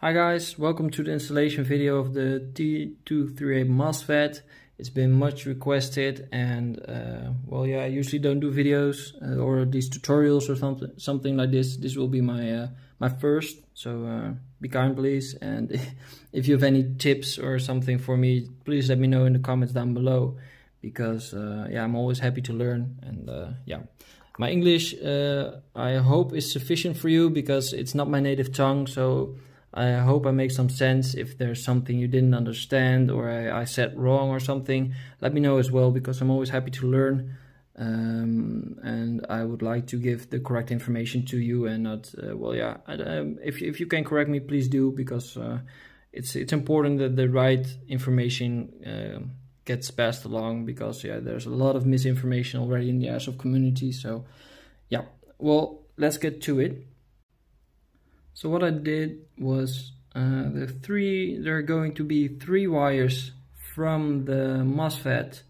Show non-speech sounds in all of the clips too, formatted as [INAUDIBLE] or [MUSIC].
Hi guys, welcome to the installation video of the T238 MOSFET. It's been much requested and uh, well yeah, I usually don't do videos uh, or these tutorials or something something like this. This will be my uh, my first, so uh, be kind please and [LAUGHS] if you have any tips or something for me, please let me know in the comments down below because uh, yeah, I'm always happy to learn and uh, yeah. My English I hope is sufficient for you because it's not my native tongue so I hope I make some sense. If there's something you didn't understand or I, I said wrong or something, let me know as well because I'm always happy to learn. Um, and I would like to give the correct information to you and not, uh, well, yeah, um, if, if you can correct me, please do because uh, it's, it's important that the right information uh, gets passed along because, yeah, there's a lot of misinformation already in the airsoft community. So, yeah, well, let's get to it. So what I did was uh, the three, there are going to be three wires from the MOSFET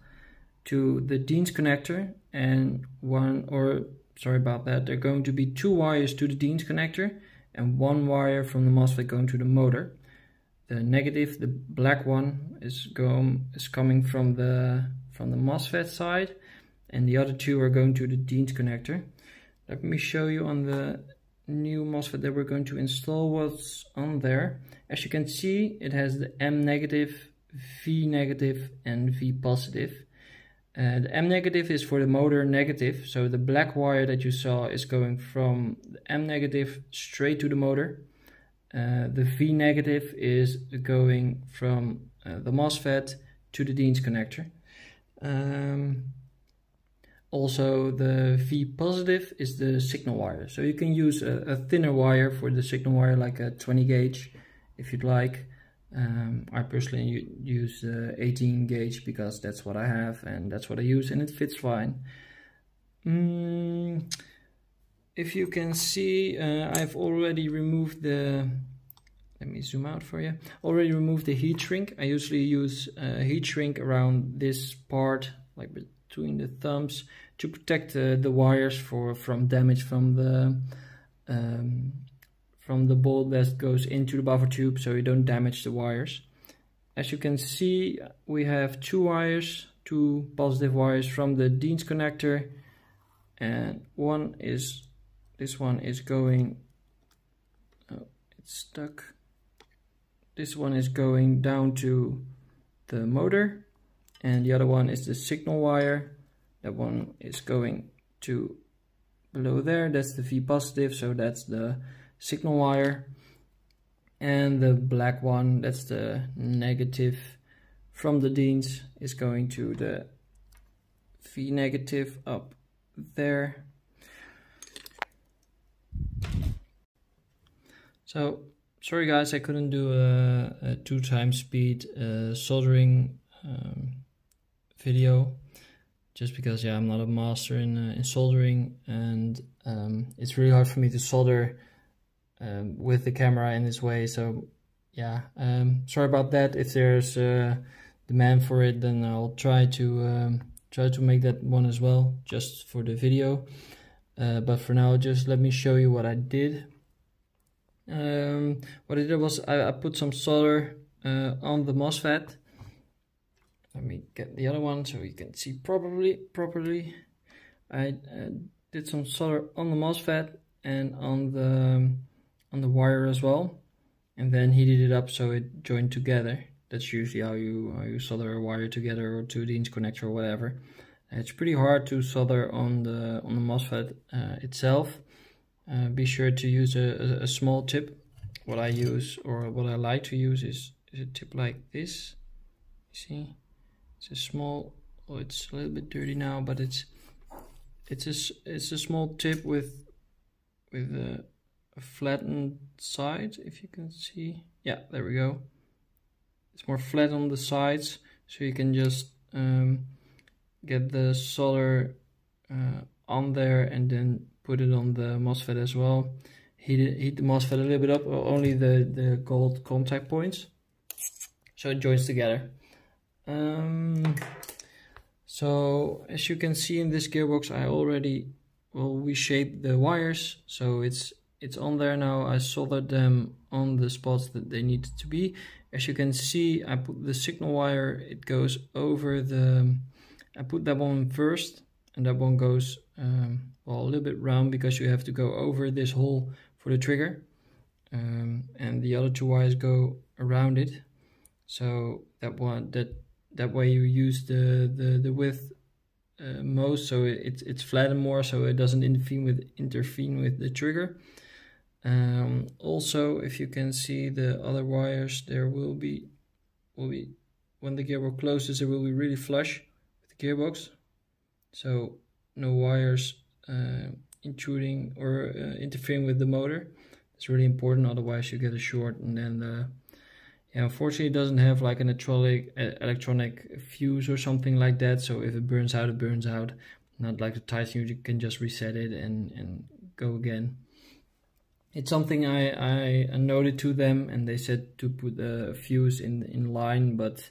to the Deans connector and one, or sorry about that, there are going to be two wires to the Deans connector and one wire from the MOSFET going to the motor. The negative, the black one, is going is coming from the from the MOSFET side, and the other two are going to the Deans connector. Let me show you on the new MOSFET that we're going to install what's on there. As you can see, it has the M negative, V negative and V positive. Uh, the M negative is for the motor negative, so the black wire that you saw is going from the M negative straight to the motor. Uh, the V negative is going from uh, the MOSFET to the Deans connector. Um, also the V positive is the signal wire. So you can use a, a, thinner wire for the signal wire like a 20 gauge if you'd like. Um, I personally use uh, 18 gauge because that's what I have and that's what I use and it fits fine. Mm, if you can see, uh, I've already removed the, let me zoom out for you, already removed the heat shrink. I usually use uh, heat shrink around this part, like between the thumbs to protect uh, the wires for from damage from the um, from the bolt that goes into the buffer tube so you don't damage the wires. As you can see we have two wires, two positive wires from the Deans connector and one is this one is going oh, it's stuck this one is going down to the motor and the other one is the signal wire. That one is going to below there. That's the V positive so that's the signal wire. And the black one that's the negative from the Deans is going to the V negative up there. So sorry guys I couldn't do a, a two times speed uh, soldering um, video just because yeah I'm not a master in, uh, in soldering and um, it's really hard for me to solder um, with the camera in this way. So yeah um, sorry about that. If there's a demand for it then I'll try to um, try to make that one as well just for the video. Uh, but for now just let me show you what I did. Um, what I did was I, I put some solder uh, on the MOSFET let me get the other one so you can see properly properly. I uh, did some solder on the MOSFET and on the on the wire as well. And then heated it up so it joined together. That's usually how you how you solder a wire together or to the connector or whatever. It's pretty hard to solder on the on the MOSFET uh, itself. Uh, be sure to use a, a, a small tip. What I use or what I like to use is, is a tip like this. See it's a small oh it's a little bit dirty now but it's it's a it's a small tip with with a, a flattened side if you can see. Yeah there we go. It's more flat on the sides so you can just um, get the solder uh, on there and then put it on the MOSFET as well. Heat, heat the MOSFET a little bit up only the the gold contact points. So it joins together um, so as you can see in this gearbox I already well we shaped the wires so it's it's on there now I soldered them on the spots that they need to be. As you can see, I put the signal wire, it goes over the, I put that one first and that one goes um, well, a little bit round because you have to go over this hole for the trigger. Um, and the other two wires go around it. So that one, that that way you use the, the, the width uh, most so it, it's flattened more so it doesn't intervene with intervene with the trigger. Um, also if you can see the other wires there will be will be when the gearbox closes it will be really flush with the gearbox. So no wires uh, intruding or uh, interfering with the motor. It's really important otherwise you get a short and then the yeah, unfortunately it doesn't have like an electronic electronic fuse or something like that. So if it burns out, it burns out. Not like the Titan, you can just reset it and, and go again. It's something I, I noted to them and they said to put a fuse in, in line, but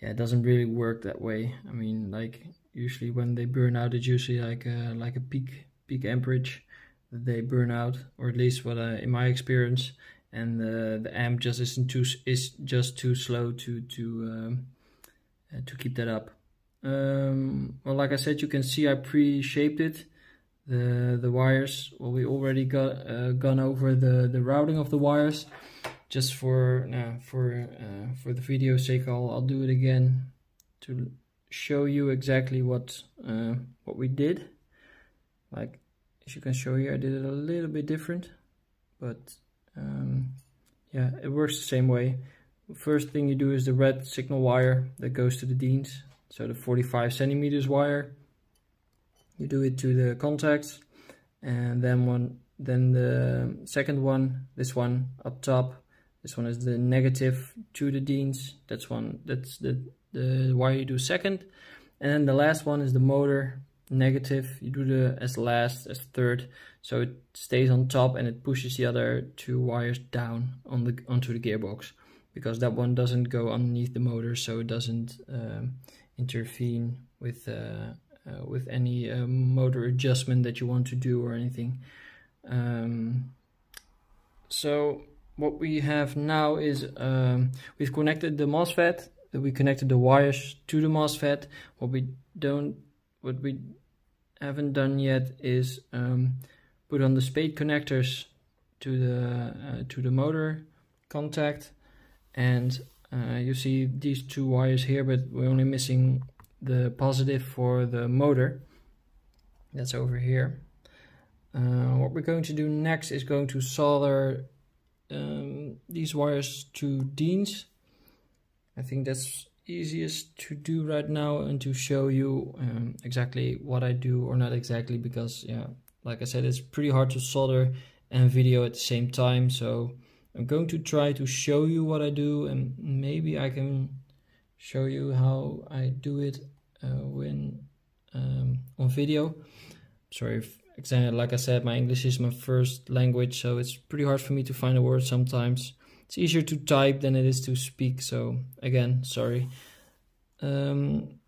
yeah, it doesn't really work that way. I mean, like usually when they burn out, it's usually like a, like a peak peak amperage that they burn out, or at least what I, in my experience and the the amp just isn't too is just too slow to to um, uh, to keep that up. Um, well, like I said, you can see I pre-shaped it. The the wires. Well, we already got uh, gone over the the routing of the wires. Just for uh, for uh, for the video sake, I'll I'll do it again to show you exactly what uh, what we did. Like as you can show here, I did it a little bit different, but um, yeah, it works the same way. First thing you do is the red signal wire that goes to the Deans. So the 45 centimeters wire. You do it to the contacts, and then one, then the second one, this one up top. This one is the negative to the Deans. That's one. That's the the wire you do second, and then the last one is the motor negative. You do the as last as third so it stays on top and it pushes the other two wires down on the onto the gearbox because that one doesn't go underneath the motor so it doesn't um, intervene with uh, uh, with any uh, motor adjustment that you want to do or anything um, so what we have now is um, we've connected the MOSFET we connected the wires to the MOSFET what we don't what we haven't done yet is um, put on the spade connectors to the uh, to the motor contact. And uh, you see these two wires here but we're only missing the positive for the motor. That's over here. Uh, what we're going to do next is going to solder um, these wires to Deans I think that's easiest to do right now and to show you um, exactly what I do or not exactly because yeah like I said, it's pretty hard to solder and video at the same time. So I'm going to try to show you what I do and maybe I can show you how I do it uh, when um, on video. Sorry, if, like I said, my English is my first language, so it's pretty hard for me to find a word sometimes. It's easier to type than it is to speak, so again, sorry. Um,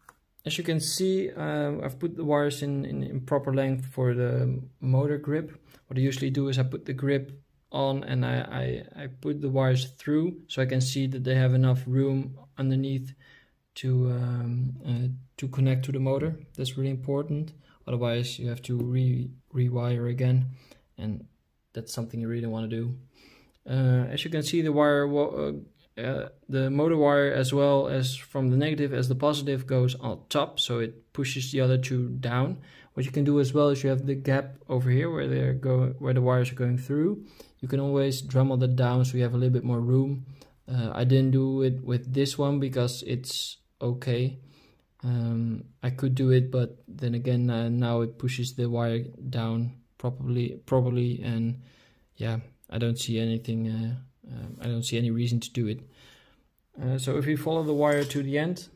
as you can see, um, I've put the wires in, in, in, proper length for the motor grip. What I usually do is I put the grip on and I, I, I put the wires through so I can see that they have enough room underneath to, um, uh, to connect to the motor. That's really important. Otherwise you have to re rewire again and that's something you really want to do. Uh, as you can see the wire uh, uh, the motor wire as well as from the negative as the positive goes on top so it pushes the other two down. What you can do as well is you have the gap over here where they're going where the wires are going through. You can always dremel that down so you have a little bit more room. Uh, I didn't do it with this one because it's okay. Um, I could do it but then again uh, now it pushes the wire down properly properly and yeah I don't see anything uh, um, I don't see any reason to do it. Uh, so if you follow the wire to the end,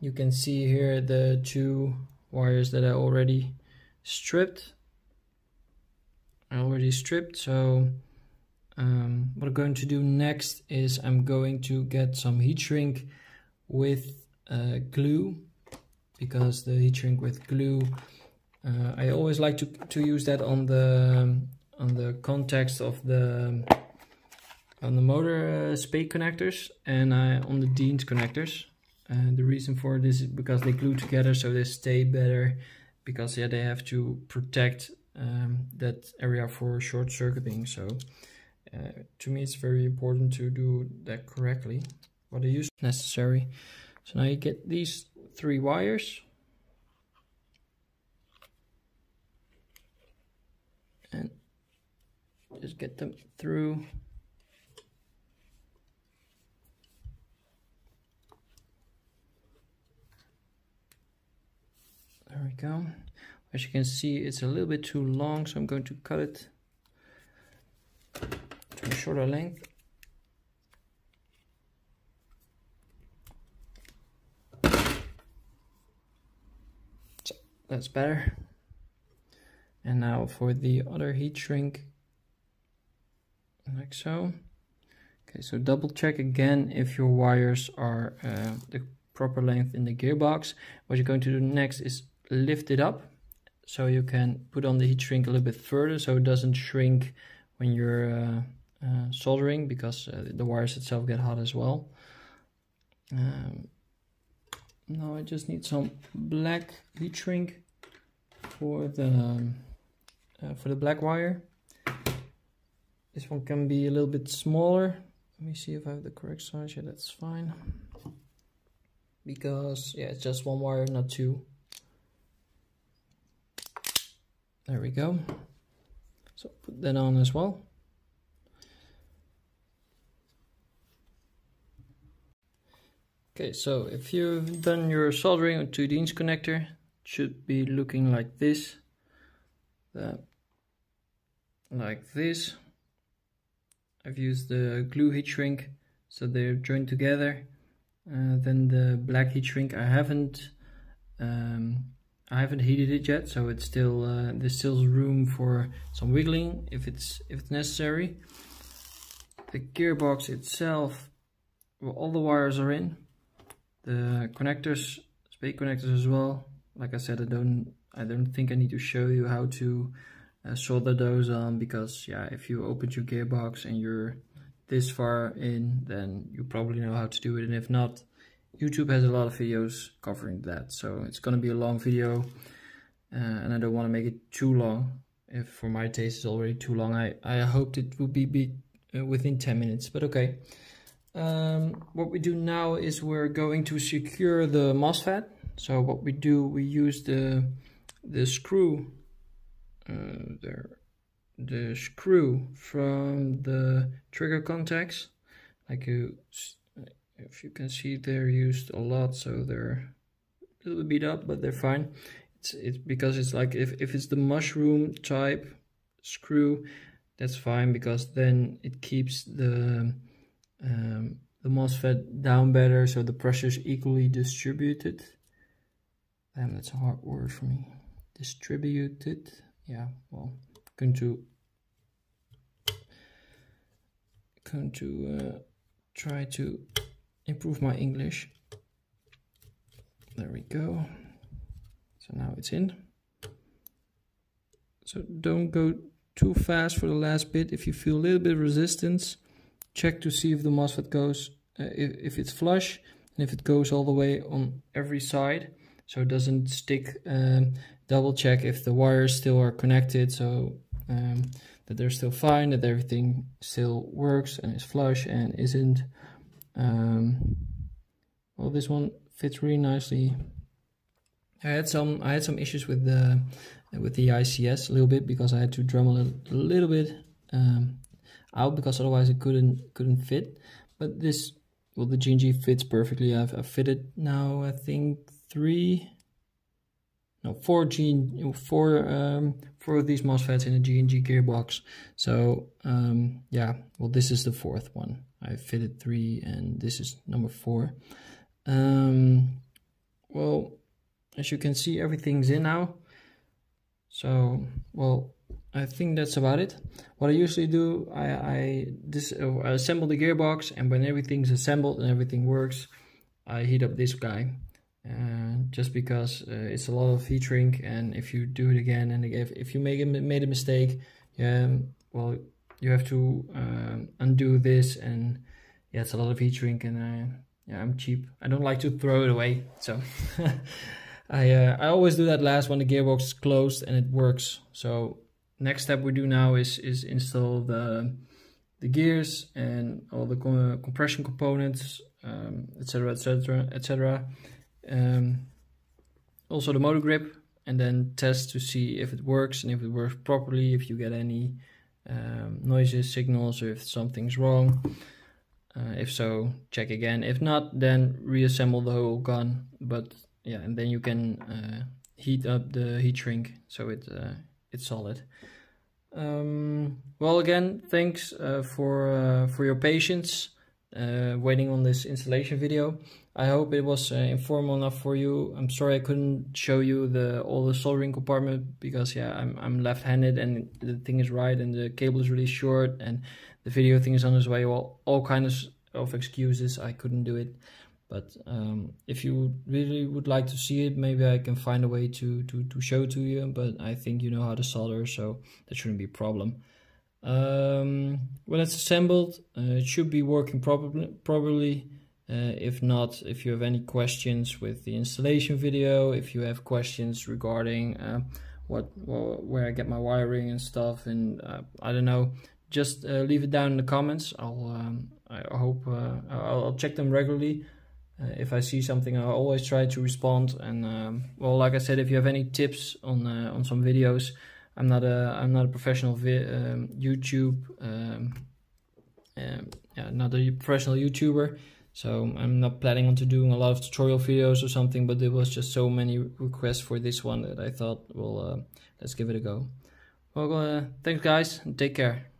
you can see here the two wires that I already stripped. I already stripped, so um, what I'm going to do next is I'm going to get some heat shrink with uh, glue because the heat shrink with glue uh, I always like to, to use that on the on the context of the on the motor uh, spade connectors and uh, on the Dean's connectors. Uh, the reason for this is because they glue together so they stay better because yeah they have to protect um, that area for short circuiting. So uh, to me it's very important to do that correctly what I use necessary. So now you get these three wires and just get them through There we go. As you can see, it's a little bit too long, so I'm going to cut it to a shorter length. So that's better. And now for the other heat shrink, like so. Okay, so double check again if your wires are uh, the proper length in the gearbox. What you're going to do next is lift it up so you can put on the heat shrink a little bit further so it doesn't shrink when you're uh, uh, soldering because uh, the wires itself get hot as well. Um, now I just need some black heat shrink for the um, uh, for the black wire. This one can be a little bit smaller. Let me see if I have the correct size. Yeah, that's fine. Because yeah, it's just one wire, not two. There we go. So put that on as well. Okay, so if you've done your soldering on 2 Dean's connector, it should be looking like this. That, like this. I've used the glue heat shrink, so they're joined together. Uh, then the black heat shrink I haven't um, I haven't heated it yet, so it's still uh, there's still room for some wiggling if it's if it's necessary. The gearbox itself, well, all the wires are in. The connectors, spade connectors as well. Like I said, I don't I don't think I need to show you how to uh, solder those on because yeah, if you opened your gearbox and you're this far in, then you probably know how to do it, and if not, YouTube has a lot of videos covering that, so it's gonna be a long video, uh, and I don't want to make it too long. If for my taste it's already too long, I I hoped it would be, be uh, within 10 minutes, but okay. Um, what we do now is we're going to secure the MOSFET. So what we do, we use the the screw uh, there, the screw from the trigger contacts, like you if you can see they're used a lot so they're a little beat up but they're fine. It's it's because it's like if, if it's the mushroom type screw that's fine because then it keeps the um, the MOSFET down better so the pressure is equally distributed. Damn that's a hard word for me. Distributed yeah well going to going to uh, try to improve my English. There we go. So now it's in. So don't go too fast for the last bit. If you feel a little bit of resistance, check to see if the MOSFET goes, uh, if, if it's flush, and if it goes all the way on every side, so it doesn't stick. Um, double check if the wires still are connected, so um, that they're still fine, that everything still works and is flush and isn't um, well, this one fits really nicely. I had some I had some issues with the with the ICS a little bit because I had to Dremel a, a little bit um, out because otherwise it couldn't couldn't fit. But this well the G&G fits perfectly. I've, I've fitted now I think three no four gene, four um four of these MOSFETs in a G&G gearbox. So um yeah, well this is the fourth one. I fitted three and this is number four. Um, well, as you can see, everything's in now. So, well, I think that's about it. What I usually do, I, I, this, uh, I assemble the gearbox and when everything's assembled and everything works, I heat up this guy. Uh, just because uh, it's a lot of heat shrink and if you do it again and if, if you make a, made a mistake, yeah, well, you have to uh, undo this and yeah it's a lot of heat shrink and uh, yeah I'm cheap. I don't like to throw it away so. [LAUGHS] I I always do that last when the gearbox is closed and it works. So next step we do now is is install the the gears and all the compression components etc etc etc also the motor grip and then test to see if it works and if it works properly if you get any um, noises, signals, or if something's wrong. Uh, if so, check again. If not, then reassemble the whole gun. But yeah, and then you can uh, heat up the heat shrink so it uh, it's solid. Um, well, again, thanks uh, for uh, for your patience uh, waiting on this installation video. I hope it was uh, informal enough for you. I'm sorry I couldn't show you the all the soldering compartment because yeah I'm I'm left-handed and the thing is right and the cable is really short and the video thing is on its way. Well, all kinds of excuses I couldn't do it. But um, if you really would like to see it, maybe I can find a way to to to show to you. But I think you know how to solder, so that shouldn't be a problem. Um, when it's assembled, uh, it should be working properly. properly uh, if not, if you have any questions with the installation video, if you have questions regarding uh, what well, where I get my wiring and stuff, and uh, I don't know, just uh, leave it down in the comments. I'll um, I hope uh, I'll, I'll, check them regularly. If I see something, I always try to respond. And um, well, like I said, if you have any tips on on some videos, I'm not a I'm not a professional um, YouTube. Um, um, yeah, not a professional YouTuber so I'm not planning on to doing a lot of tutorial videos or something, but there was just so many requests for this one that I thought, well, uh, let's give it a go. Well, uh, thanks guys, take care.